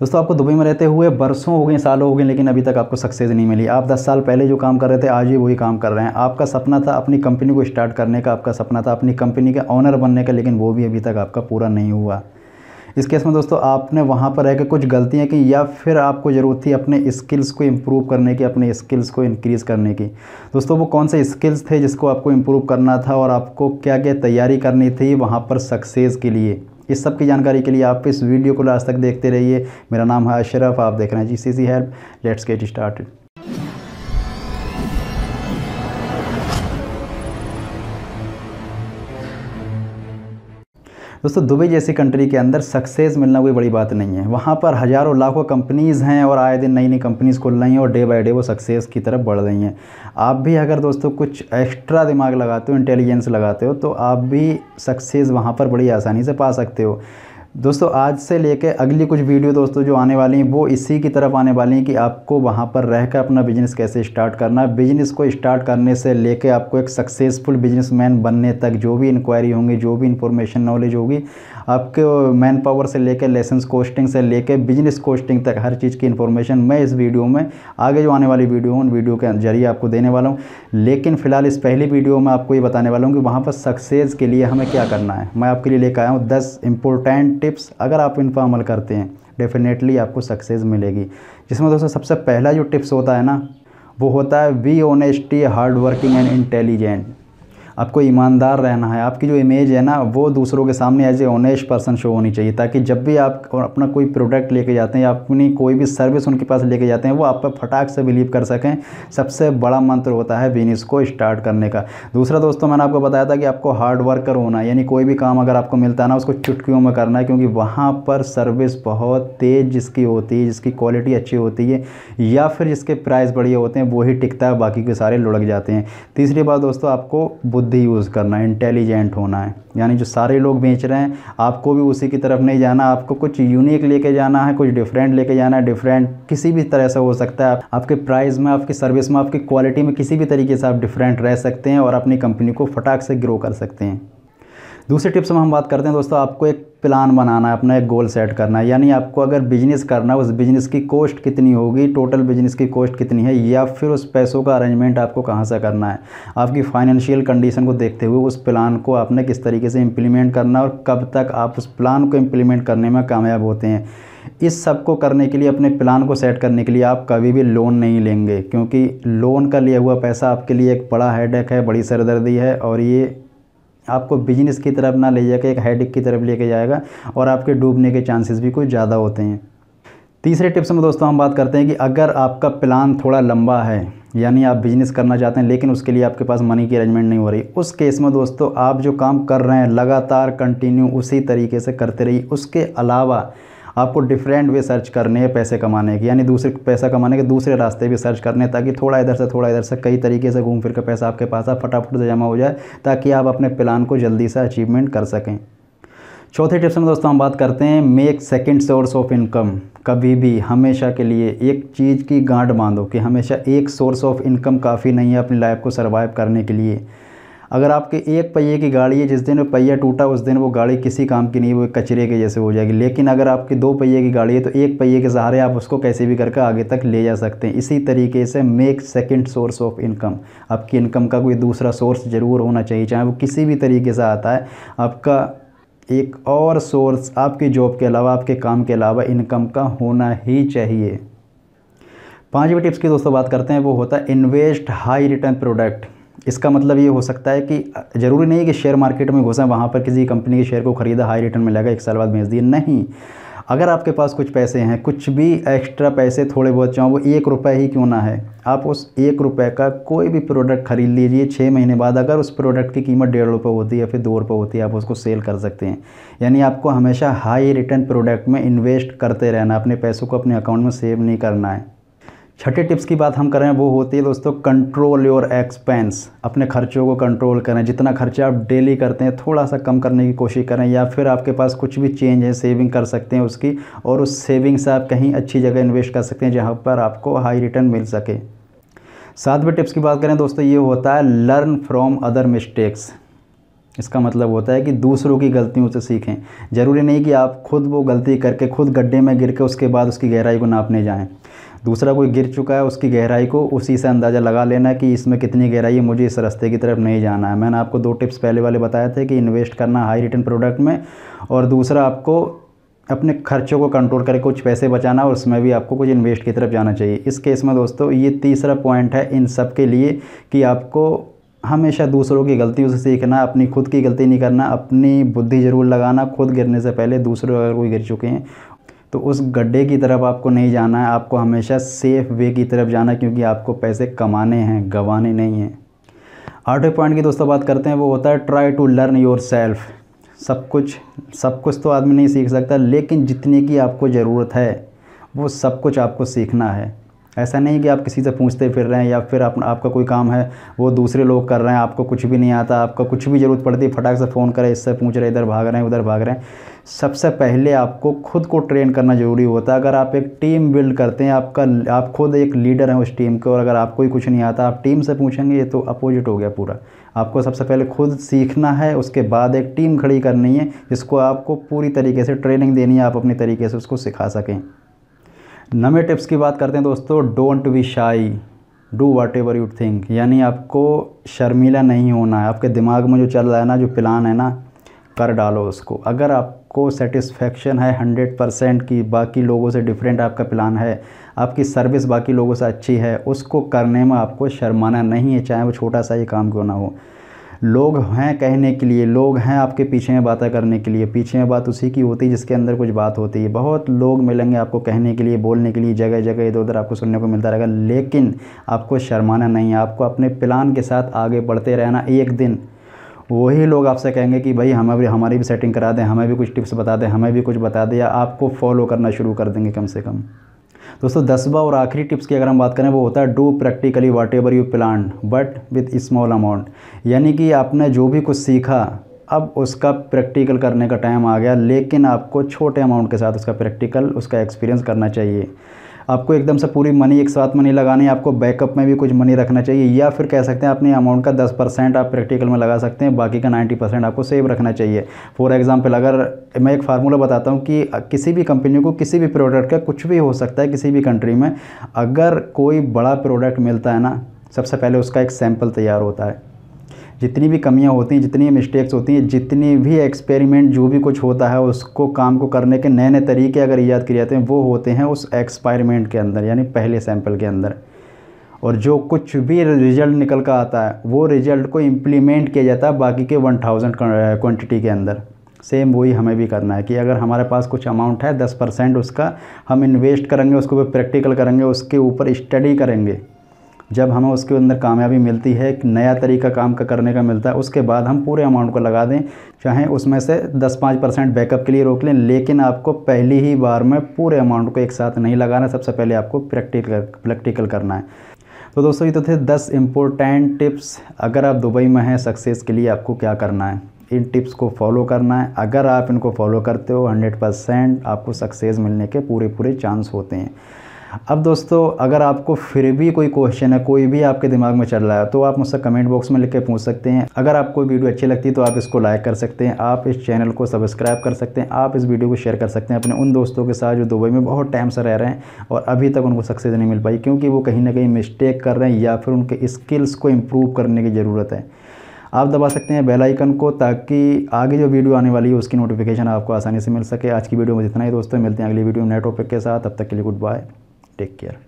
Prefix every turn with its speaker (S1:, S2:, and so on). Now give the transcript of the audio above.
S1: दोस्तों, आपको दुबई में रहते हुए बरसों हो गए, सालों हो गए, लेकिन अभी तक आपको सक्सेस नहीं मिली। आप 10 साल पहले जो काम कर रहे थे, आज ही वही काम कर रहे हैं। आपका सपना था अपनी कंपनी को स्टार्ट करने का, आपका सपना था अपनी कंपनी के ऑनर बनने का, लेकिन वो भी अभी तक आपका पूरा नहीं हुआ। इस केस में दोस्तों, आपने वहाँ पर रहकर कुछ गलतियाँ की, या फिर आपको ज़रूरत थी अपने स्किल्स को इम्प्रूव करने की, अपने स्किल्स को इंक्रीज़ करने की? दोस्तों, वो कौन से स्किल्स थे जिसको आपको इम्प्रूव करना था और आपको क्या क्या तैयारी करनी थी वहाँ पर सक्सेस के लिए? इस सब की जानकारी के लिए आप इस वीडियो को लास्ट तक देखते रहिए। मेरा नाम है अशरफ, आप देख रहे हैं G C C help let's get started दोस्तों, दुबई जैसी कंट्री के अंदर सक्सेस मिलना कोई बड़ी बात नहीं है। वहाँ पर हज़ारों लाखों कंपनीज़ हैं और आए दिन नई नई कंपनीज़ खुल रही हैं और डे बाई डे वो सक्सेस की तरफ़ बढ़ रही हैं। आप भी अगर दोस्तों कुछ एक्स्ट्रा दिमाग लगाते हो इंटेलिजेंस लगाते हो तो आप भी सक्सेस वहाँ पर बड़ी आसानी से पा सकते हो। दोस्तों, आज से लेकर अगली कुछ वीडियो दोस्तों जो आने वाली हैं, वो इसी की तरफ़ आने वाली हैं कि आपको वहाँ पर रह कर अपना बिज़नेस कैसे स्टार्ट करना है। बिज़नेस को स्टार्ट करने से लेकर आपको एक सक्सेसफुल बिजनेसमैन बनने तक जो भी इंक्वायरी होंगी, जो भी इंफॉर्मेशन नॉलेज होगी, आपके मैन पावर से लेकर लेसेंस कोस्टिंग से लेकर बिज़नेस कोस्टिंग तक हर चीज़ की इन्फॉर्मेशन मैं इस वीडियो में, आगे जो आने वाली वीडियो उन वीडियो के ज़रिए आपको देने वाला हूँ। लेकिन फ़िलहाल इस पहली वीडियो में आपको ये बताने वाला हूँ कि वहाँ पर सक्सेस के लिए हमें क्या करना है। मैं आपके लिए लेकर आया हूँ दस इंपॉर्टेंट टिप्स अगर आप इन पर अमल करते हैं डेफिनेटली आपको सक्सेस मिलेगी। जिसमें दोस्तों सबसे पहला जो टिप्स होता है ना, वो होता है we honesty hard working and intelligent आपको ईमानदार रहना है, आपकी जो इमेज है ना, वो दूसरों के सामने as a honest person show होनी चाहिए, ताकि जब भी आप अपना कोई प्रोडक्ट लेके जाते हैं या अपनी कोई भी सर्विस उनके पास लेके जाते हैं, वो आप पर फटाक से बिलीव कर सकें। सबसे बड़ा मंत्र होता है बिज़नेस को स्टार्ट करने का। दूसरा दोस्तों, मैंने आपको बताया था कि आपको हार्ड वर्कर होना, यानी कोई भी काम अगर आपको मिलता है ना, उसको चुटकियों में करना है, क्योंकि वहाँ पर सर्विस बहुत तेज़ जिसकी होती है, जिसकी क्वालिटी अच्छी होती है, या फिर जिसके प्राइस बढ़िया होते हैं वही टिकता है, बाकी के सारे लुढ़क जाते हैं। तीसरी बात दोस्तों, आपको बुद्धि यूज़ करना है इंटेलिजेंट होना है। यानी जो सारे लोग बेच रहे हैं, आपको भी उसी की तरफ़ नहीं जाना, आपको कुछ यूनिक लेके जाना है, कुछ डिफरेंट लेके जाना है डिफरेंट किसी भी तरह से हो सकता है। आपके प्राइस में, आपकी सर्विस में, आपकी क्वालिटी में किसी भी तरीके से आप डिफरेंट रह सकते हैं और अपनी कंपनी को फटाक से ग्रो कर सकते हैं। दूसरे टिप्स में हम बात करते हैं दोस्तों, आपको एक प्लान बनाना है, अपना एक गोल सेट करना है। यानी आपको अगर बिज़नेस करना है, उस बिज़नेस की कॉस्ट कितनी होगी टोटल बिज़नेस की कॉस्ट कितनी है, या फिर उस पैसों का अरेंजमेंट आपको कहाँ से करना है। आपकी फाइनेंशियल कंडीशन को देखते हुए उस प्लान को आपने किस तरीके से इम्प्लीमेंट करना और कब तक आप उस प्लान को इम्प्लीमेंट करने में कामयाब होते हैं। इस सबको करने के लिए, अपने प्लान को सेट करने के लिए आप कभी भी लोन नहीं लेंगे, क्योंकि लोन का लिया हुआ पैसा आपके लिए एक बड़ा हेडेक है, बड़ी सरदर्दी है और ये आपको बिज़नेस की तरफ़ ना ले जाकर एक हेडिक की तरफ़ लेके जाएगा और आपके डूबने के चांसेस भी कुछ ज़्यादा होते हैं। तीसरे टिप्स में दोस्तों हम बात करते हैं कि अगर आपका प्लान थोड़ा लंबा है, यानी आप बिज़नेस करना चाहते हैं, लेकिन उसके लिए आपके पास मनी की अरेंजमेंट नहीं हो रही, उस केस में दोस्तों आप जो काम कर रहे हैं, लगातार कंटिन्यू उसी तरीके से करते रहिए। उसके अलावा आपको डिफरेंट वे सर्च करने हैं पैसे कमाने के, यानी दूसरे, पैसा कमाने के दूसरे रास्ते भी सर्च करने ताकि थोड़ा इधर से थोड़ा इधर से कई तरीके से घूम फिर कर पैसा आपके पास आप फटाफट से जमा हो जाए ताकि आप अपने प्लान को जल्दी से अचीवमेंट कर सकें। चौथे टिप्स में दोस्तों हम बात करते हैं make second source of income कभी भी, हमेशा के लिए एक चीज़ की गांठ बांधो कि हमेशा एक सोर्स ऑफ़ इनकम काफ़ी नहीं है अपनी लाइफ को सर्वाइव करने के लिए। अगर आपके एक पहिए की गाड़ी है, जिस दिन वो पहिया टूटा, उस दिन वो गाड़ी किसी काम की नहीं, वो कचरे के जैसे हो जाएगी। लेकिन अगर आपकी दो पहिए की गाड़ी है तो एक पहिए के सहारे आप उसको कैसे भी करके आगे तक ले जा सकते हैं। इसी तरीके से make second source of income आपकी इनकम का कोई दूसरा सोर्स ज़रूर होना चाहिए, चाहे वो किसी भी तरीके से आता है। आपका एक और सोर्स आपकी जॉब के अलावा, आपके काम के अलावा इनकम का होना ही चाहिए। पाँचवीं टिप्स की दोस्तों बात करते हैं, वो होता है इन्वेस्ट हाई रिटर्न प्रोडक्ट इसका मतलब ये हो सकता है कि ज़रूरी नहीं कि शेयर मार्केट में घुसा, वहाँ पर किसी कंपनी के शेयर को ख़रीदा हाई रिटर्न मिलेगा एक साल बाद भेज दिए। नहीं। अगर आपके पास कुछ पैसे हैं, कुछ भी एक्स्ट्रा पैसे थोड़े बहुत चाहो, वो एक रुपये ही क्यों ना है? आप उस एक रुपये का कोई भी प्रोडक्ट ख़रीद लीजिए छः महीने बाद अगर उस प्रोडक्ट की कीमत डेढ़ रुपये होती है या फिर दो रुपये होती है, आप उसको सेल कर सकते हैं। यानी आपको हमेशा हाई रिटर्न प्रोडक्ट में इन्वेस्ट करते रहना, अपने पैसों को अपने अकाउंट में सेव नहीं करना है। छठे टिप्स की बात हम करें, वो होती है दोस्तों कंट्रोल योर एक्सपेंस अपने खर्चों को कंट्रोल करें। जितना खर्चा आप डेली करते हैं थोड़ा सा कम करने की कोशिश करें, या फिर आपके पास कुछ भी चेंज है सेविंग कर सकते हैं उसकी, और उस सेविंग से आप कहीं अच्छी जगह इन्वेस्ट कर सकते हैं, जहाँ पर आपको हाई रिटर्न मिल सके। सातवें टिप्स की बात करें दोस्तों, ये होता है लर्न फ्रॉम अदर मिस्टेक्स इसका मतलब होता है कि दूसरों की गलतियों से सीखें। ज़रूरी नहीं कि आप खुद वो गलती करके, खुद गड्ढे में गिर के उसके बाद उसकी गहराई को नापने जाएँ। दूसरा कोई गिर चुका है, उसकी गहराई को उसी से अंदाज़ा लगा लेना कि इसमें कितनी गहराई है, मुझे इस रास्ते की तरफ़ नहीं जाना है। मैंने आपको दो टिप्स पहले वाले बताए थे कि इन्वेस्ट करना हाई रिटर्न प्रोडक्ट में और दूसरा आपको अपने खर्चों को कंट्रोल करके कुछ पैसे बचाना और उसमें भी आपको कुछ इन्वेस्ट की तरफ़ जाना चाहिए। इस केस में दोस्तों, ये तीसरा पॉइंट है इन सब के लिए कि आपको हमेशा दूसरों की गलतियों से सीखना, अपनी खुद की गलती नहीं करना, अपनी बुद्धि ज़रूर लगाना, खुद गिरने से पहले दूसरे अगर कोई गिर चुके हैं तो उस गड्ढे की तरफ़ आपको नहीं जाना है। आपको हमेशा सेफ़ वे की तरफ़ जाना है क्योंकि आपको पैसे कमाने हैं, गंवाने नहीं हैं। आठवें पॉइंट की दोस्तों बात करते हैं, वो होता है try to learn yourself सब कुछ सब कुछ तो आदमी नहीं सीख सकता, लेकिन जितने की आपको ज़रूरत है, वो सब कुछ आपको सीखना है। ऐसा नहीं कि आप किसी से पूछते फिर रहे हैं या फिर आप, आपका कोई काम है वो दूसरे लोग कर रहे हैं आपको कुछ भी नहीं आता आपका कुछ भी ज़रूरत पड़ती है फटाक से फ़ोन करें इससे पूछ रहे इधर भाग रहे हैं उधर भाग रहे हैं। सबसे पहले आपको खुद को ट्रेन करना ज़रूरी होता है। अगर आप एक टीम बिल्ड करते हैं आपका आप खुद एक लीडर हैं उस टीम के और अगर आपको ही कुछ नहीं आता आप टीम से पूछेंगे ये तो अपोजिट हो गया पूरा। आपको सबसे पहले खुद सीखना है उसके बाद एक टीम खड़ी करनी है जिसको आपको पूरी तरीके से ट्रेनिंग देनी है आप अपने तरीके से उसको सिखा सकें। नवे टिप्स की बात करते हैं दोस्तों don't be shy do whatever you think यानी आपको शर्मीला नहीं होना है। आपके दिमाग में जो चल रहा है ना, जो प्लान है ना, कर डालो उसको। अगर आपको सेटिस्फेक्शन है हंड्रेड परसेंट की, बाकी लोगों से डिफरेंट आपका प्लान है, आपकी सर्विस बाकी लोगों से अच्छी है, उसको करने में आपको शर्माना नहीं है, चाहे वो छोटा सा ही काम क्यों ना हो। लोग हैं कहने के लिए, लोग हैं आपके पीछे में बातें करने के लिए, पीछे में बात उसी की होती है जिसके अंदर कुछ बात होती है। बहुत लोग मिलेंगे आपको कहने के लिए, बोलने के लिए जगह जगह इधर उधर आपको सुनने को मिलता रहेगा, लेकिन आपको शर्माना नहीं है। आपको अपने प्लान के साथ आगे बढ़ते रहना एक दिन। वही लोग आपसे कहेंगे कि भाई, हमें भी, हमारी भी सेटिंग करा दें, हमें भी कुछ टिप्स बता दें, हमें भी कुछ बता दें, या आपको फॉलो करना शुरू कर देंगे कम से कम। दोस्तों, दसवा और आखिरी टिप्स की अगर हम बात करें, वो होता है do practically whatever you plan, but with small amount. यानी कि आपने जो भी कुछ सीखा, अब उसका प्रैक्टिकल करने का टाइम आ गया, लेकिन आपको छोटे अमाउंट के साथ उसका प्रैक्टिकल, उसका एक्सपीरियंस करना चाहिए। आपको एकदम से पूरी मनी एक साथ मनी लगानी, आपको बैकअप में भी कुछ मनी रखना चाहिए, या फिर कह सकते हैं अपनी अमाउंट का दस परसेंट आप प्रैक्टिकल में लगा सकते हैं, बाकी का नाइन्टी परसेंट आपको सेव रखना चाहिए। फॉर एग्ज़ाम्पल अगर मैं एक फार्मूला बताता हूँ कि किसी भी कंपनी को किसी भी प्रोडक्ट का कुछ भी हो सकता है किसी भी कंट्री में, अगर कोई बड़ा प्रोडक्ट मिलता है ना, सबसे पहले उसका एक सैंपल तैयार होता है। जितनी भी कमियाँ होती हैं, जितनी मिस्टेक्स होती हैं, जितनी भी एक्सपेरिमेंट जो भी कुछ होता है, उसको काम को करने के नए नए तरीके अगर ईजाद किए जाते हैं, वो होते हैं उस एक्सपेरिमेंट के अंदर, यानी पहले सैंपल के अंदर। और जो कुछ भी रिज़ल्ट निकल कर आता है, वो रिज़ल्ट को इम्प्लीमेंट किया जाता है बाकी के वन थाउज़ेंड क्वान्टिटी के अंदर। सेम वही हमें भी करना है कि अगर हमारे पास कुछ अमाउंट है, दस परसेंट उसका, हम इन्वेस्ट करेंगे, उसको प्रैक्टिकल करेंगे, उसके ऊपर स्टडी करेंगे जब हमें उसके अंदर कामयाबी मिलती है, एक नया तरीका काम का करने का मिलता है, उसके बाद हम पूरे अमाउंट को लगा दें। चाहे उसमें से 10-5 परसेंट बैकअप के लिए रोक लें, लेकिन आपको पहली ही बार में पूरे अमाउंट को एक साथ नहीं लगाना, सबसे पहले आपको प्रैक्टिकल प्रैक्टिकल करना है। तो दोस्तों, ये तो थे दस इम्पोर्टेंट टिप्स अगर आप दुबई में हैं सक्सेस के लिए आपको क्या करना है? इन टिप्स को फॉलो करना है। अगर आप इनको फॉलो करते हो हंड्रेड परसेंट आपको सक्सेस मिलने के पूरे पूरे चांस होते हैं। अब दोस्तों, अगर आपको फिर भी कोई क्वेश्चन है, कोई भी आपके दिमाग में चल रहा है तो आप मुझसे कमेंट बॉक्स में लिख के पूछ सकते हैं। अगर आपको वीडियो अच्छी लगती है तो आप इसको लाइक कर सकते हैं। आप इस चैनल को सब्सक्राइब कर सकते हैं। आप इस वीडियो को शेयर कर सकते हैं अपने उन दोस्तों के साथ जो दुबई में बहुत टाइम से रह रहे हैं और अभी तक उनको सक्सेस नहीं मिल पाई, क्योंकि वो कहीं ना कहीं मिस्टेक कर रहे हैं या फिर उनके स्किल्स को इम्प्रूव करने की ज़रूरत है। आप दबा सकते हैं बेल आइकन को, ताकि आगे जो वीडियो आने वाली है, उसकी नोटिफिकेशन आपको आसानी से मिल सके। आज की वीडियो में इतना ही दोस्तों। मिलते हैं अगली वीडियो में नए टॉपिक के साथ। अब तक के लिए गुड बाय Take care.